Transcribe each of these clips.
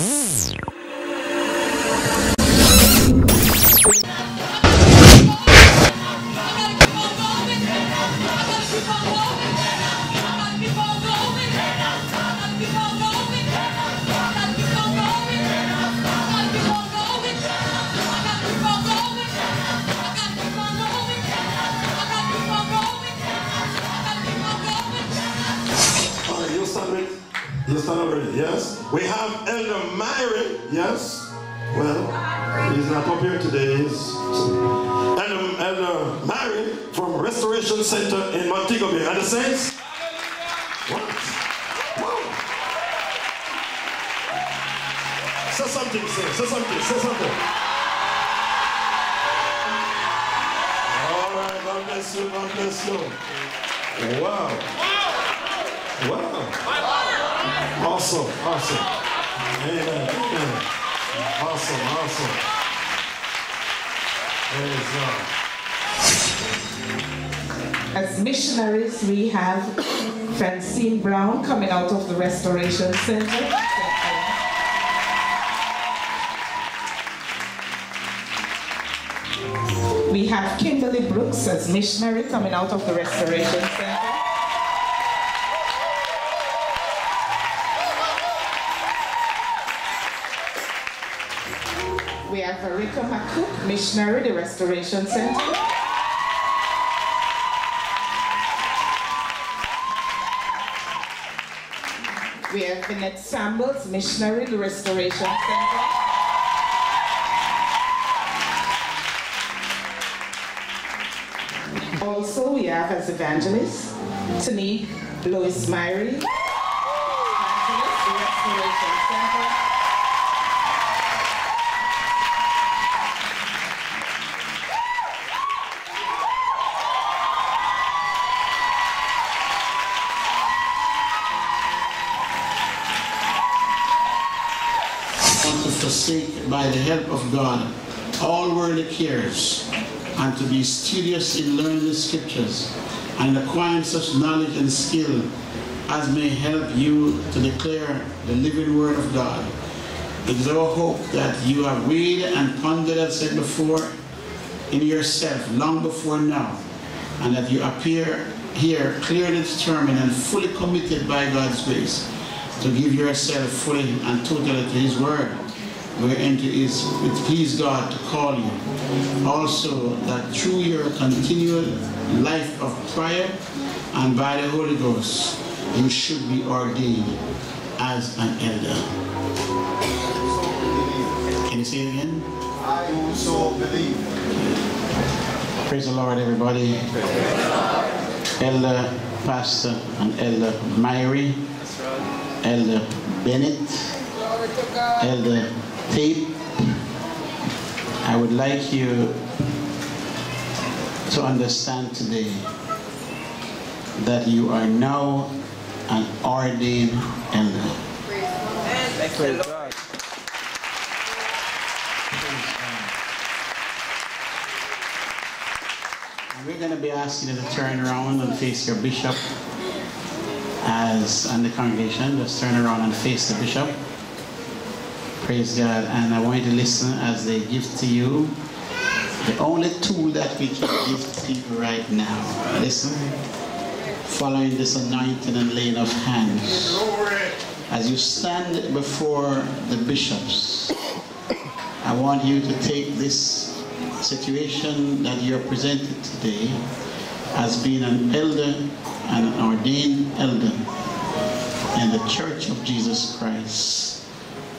All Restoration Center in Montego Bay. And the saints? What? Wow. Say something, say, say something, say something. All right, God bless you. Wow. Wow. Awesome, awesome. Amen. Awesome, awesome. Praise. As missionaries, we have Francine Brown coming out of the Restoration Center. We have Kimberly Brooks as missionary coming out of the Restoration Center. We have Erika McCook, missionary, the Restoration Center. Have Samuels, missionary, the Restoration Center. Also, we have as evangelist, Tanique Lois Myrie, evangelist, the Restoration Center. By the help of God all worldly cares and to be studious in learning the scriptures and acquiring such knowledge and skill as may help you to declare the living word of God. It is our hope that you have weighed and pondered as said before in yourself long before now and that you appear here clearly determined and fully committed by God's grace to give yourself fully and totally to His Word, wherein it is it please God to call you. Also, that through your continual life of prayer and by the Holy Ghost, you should be ordained as an elder. Can you say it again? I also believe. Praise the Lord, everybody. Elder Pastor and Elder Myrie, Elder Bennett, Elder Tape. I would like you to understand today that you are now an ordained elder. Praise God. And We're going to be asking you to turn around and face your bishop as and the congregation. Just turn around and face the bishop. Praise God. And I want you to listen as they give to you the only tool that we can give to you right now. Listen. Following this anointing and laying of hands. As you stand before the bishops, I want you to take this situation that you're presented today as being an elder and an ordained elder in the Church of Jesus Christ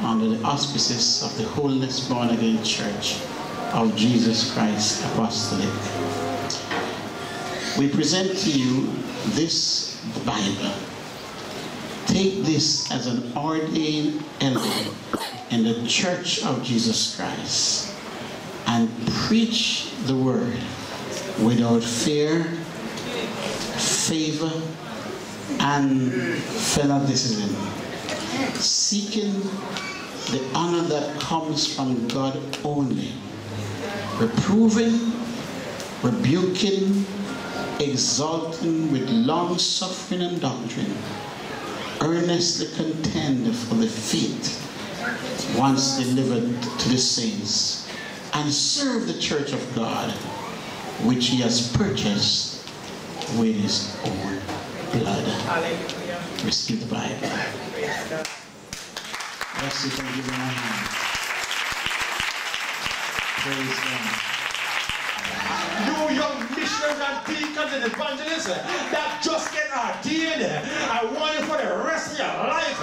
under the auspices of the Holiness Born Again Church of Jesus Christ Apostolic. We present to you this Bible. Take this as an ordained elder in the Church of Jesus Christ and preach the word without fear, favor, and fanaticism, seeking the honor that comes from God only, reproving, rebuking, exalting with long suffering and doctrine, earnestly contend for the faith once delivered to the saints, and serve the church of God, which he has purchased with his own blood. Hallelujah. Receive the Bible. Sit and give him a hand. Praise God. You young missionaries and deacons and evangelists that just get ordained, I want you for the rest of your life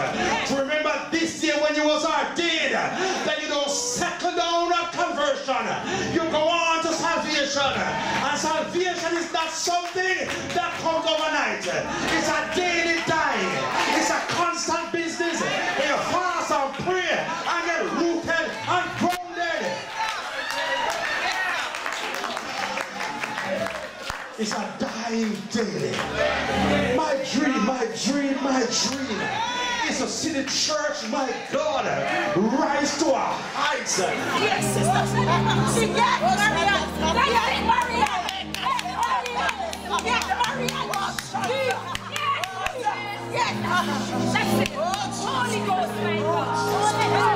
to remember this day when you was ordained that you don't settle down at conversion. You go on to salvation. And salvation is not something that comes overnight. It's a daily dying. It's a constant business. My dream, my dream, my dream is to see the church, my God, rise to a heights. Yes. Yes. Yes. Holy Ghost, my God.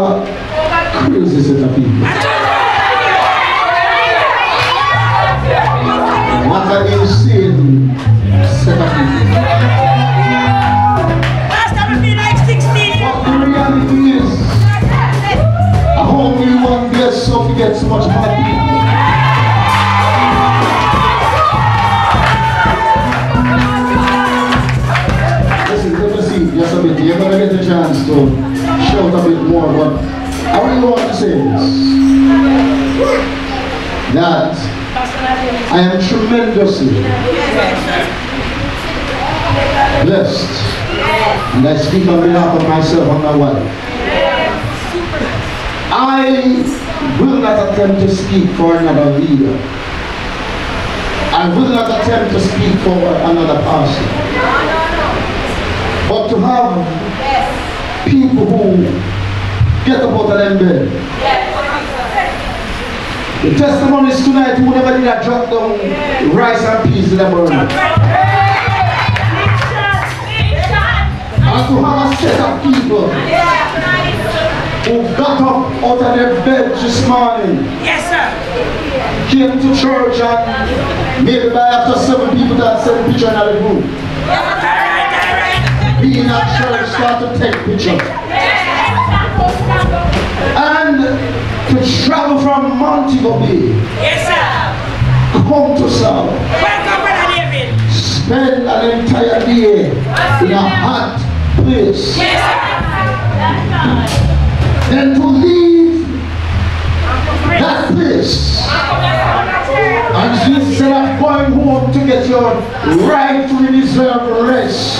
pas creuser cette affaire. Moi, ça réussi cette affaire. Sophie gets so much money. Listen, let me see. Yes, I mean, you're gonna get the chance to shout a bit more, but I really want to say this. That I am tremendously blessed. And I speak on behalf of myself and my wife. I will not attempt to speak for another leader. I will not attempt to speak for another pastor. But to have people who get up out of them bed. The testimonies tonight who never did a drop down rice and peas in the morning. And to have a set of people who got up out of their bed this morning, Yes, sir. came to church and maybe by after seven people that sent picture in the room. Being at church start to take pictures. And to travel from Montego Bay, Yes, sir. come to South, Welcome, Brother David. spend an entire day in a hot place, Yes, sir. then to leave that place and instead of going home to get your rightfully deserved rest,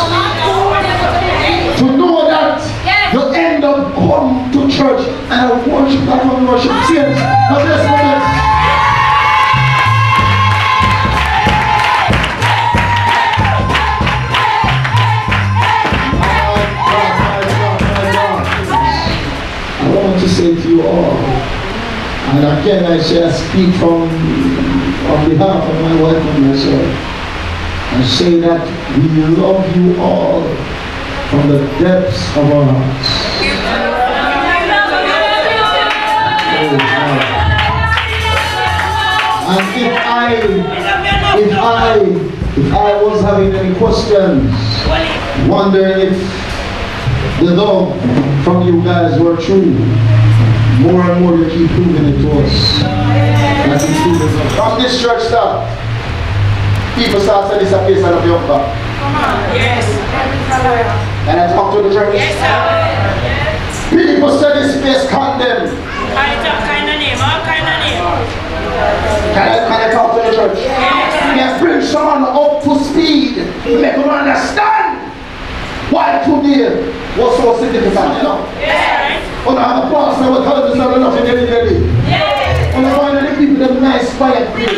church and I worship God and worship tears. Bless. I want to say to you all, and again I I speak from on behalf of my wife and myself, and say that we love you all from the depths of our hearts. And if I, if I, if I was having any questions, wondering if the love from you guys were true. More and more you keep proving it to us. True. From this church start, people start saying this a place I love young back. Yes. And I talk to the church. Yes, sir. People say this place condemned. Kind of, kind of name, all kind of name. Can I, can I talk to the church? Yes, bring someone up to speed. Make them understand why today so significant. You know? Yes, When I have a pastor with television and nothing every day. Yes. I find any people them nice quiet place.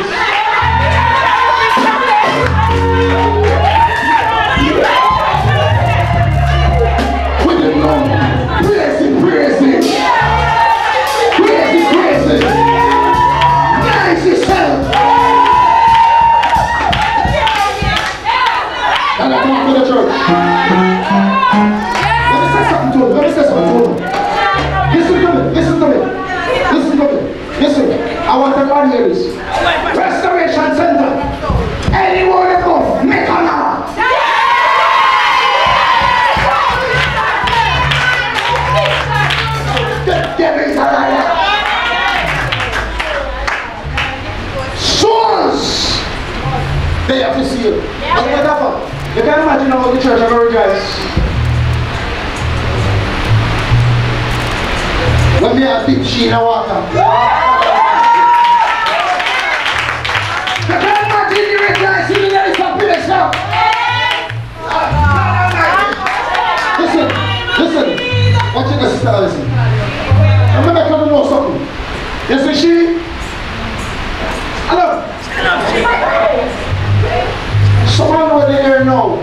With them now. Praise him, praise him. Praise him, praise him. Nice yourself. And I come to the church. Something to him. Listen to me. Listen to me. Listen to me. Listen. I want everybody to hear this. Restoration Center. Anyone that goes, make a law. The devil is a liar. Souls. They have to see you. And what happened? You can imagine how the church ever rejoice. A big can imagine you rejoice in the. Listen, listen. Watch it, come to know something. You see she? Hello. Someone over there now.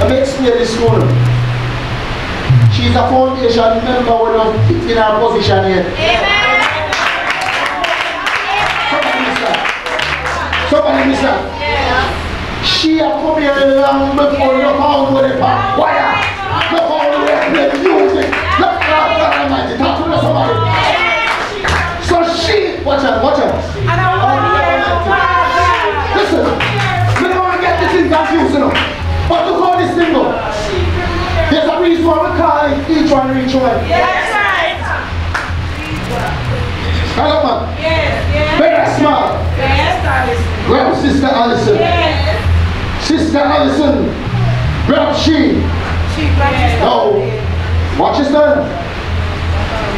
I'm explaining this morning. She's a foundation member with a fit in her position here. Somebody miss that. Somebody miss that. She a come here long before look how to the back wire. Look how to the play music. Look how to the mighty. Talk to somebody. So she, watch out, watch out. Listen, we don't want to get this thing confused, you know. But look how this thing go. There's a reason why we call it each one reach one. That's right. Hello, man. Yes, yes. Very smart. Yes, darling. Grab Sister Allison. Yes. Sister Allison. Grab she. She practiced Now, Watch this then.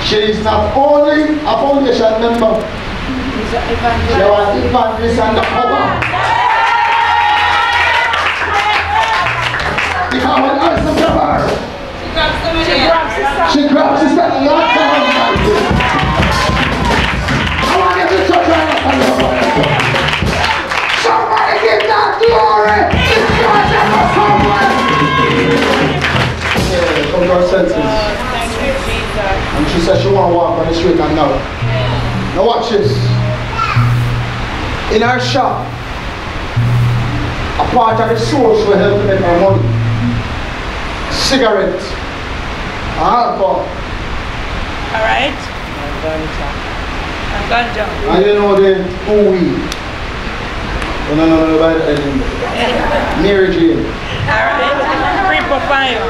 She is not only a foundation member, she was evangelist and the power. When I to her, she grabs his and not him I want to to church right now. Somebody give that glory. Come to. And she said she want to walk on the street and now. Now watch this. In her shop, a part of the source will help to make her money. Cigarette, ah, alcohol, Alright? I'm ganja. and you know the who we. No, no, no, by the. Mary Jane. Alright? Free papaya.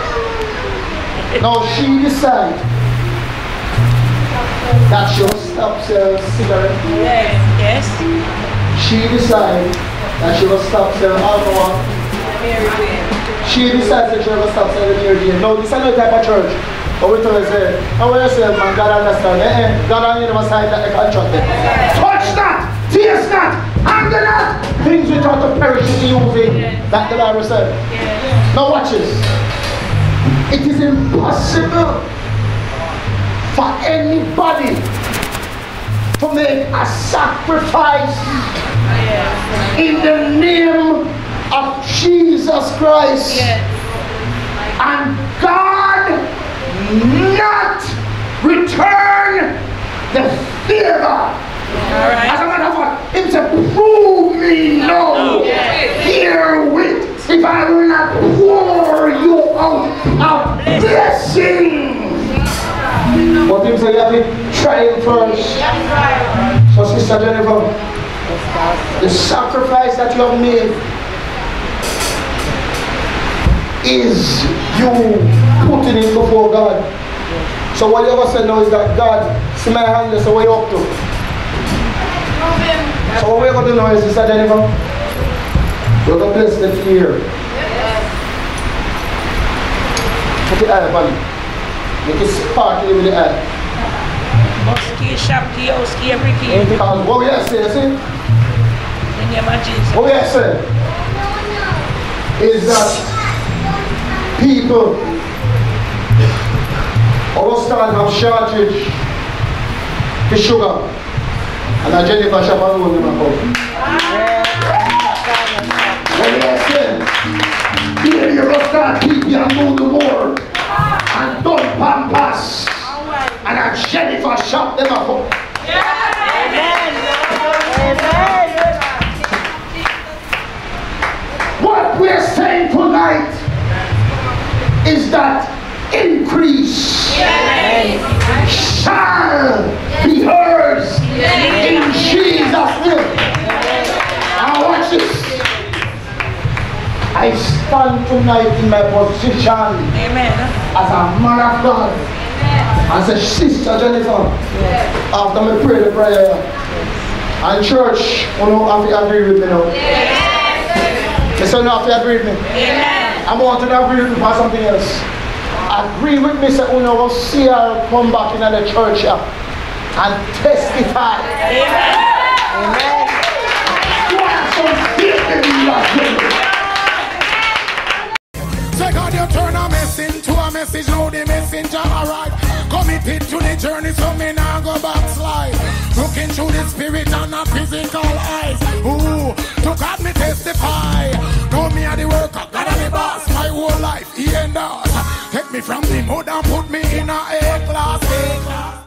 Now she decide that she will stop selling cigarette. Yes. Yes. She decide that she will stop selling alcohol. She decides that she will stop selling Mary Jane. No, this is not the type of church. But we tell her, say, and when you say, man, God understand, eh, eh, God on you never sign that the contract there. Touch not, taste not, handle not. Things which are to perish in using, that the Bible said. Now watch this. It is impossible for anybody to make a sacrifice in the name of Jesus Christ. And God not return the favor. As a matter of fact, him to prove me no herewith if I will not pour you out a blessing. But him say you have to try it first. So Sister Jennifer, the sacrifice that you have made is you putting it before God. So what you ever say now is that God, see my hand, so what you up to? So what we're going to do now is, that Jennifer, we're going to place the fear. Put the eye upon it. Make it sparkly with the eye. Musky, shop, kioski, everything. Because what we are saying, see? In the name of Jesus. What we are saying is that people all start have shortage to sugar. And a Jennifer alone in my. What we are saying, here you start people and the more. And don't pampas. And a Jennifer shop them up. What we're saying tonight is that increase shall be hers in Jesus' name. Now watch this. I stand tonight in my position Amen. as a man of God, as a sister Jennifer, after me pray the prayer. And church, you know, have to agree with me now. Say you have to agree with me. I want to agree with me for something else. Agree with me, say, you know, we'll see her come back in the church here and testify. Amen. You Jesus. Say God, you turn a mess into a message, now the messenger arrive. Committed to the journey, so me now go backslide. Looking through the spirit and the physical eyes. Ooh, to God me testify. Know me at the worker, God are the boss. My whole life he endorsed. Take me from the mud and put me in a A class. A class.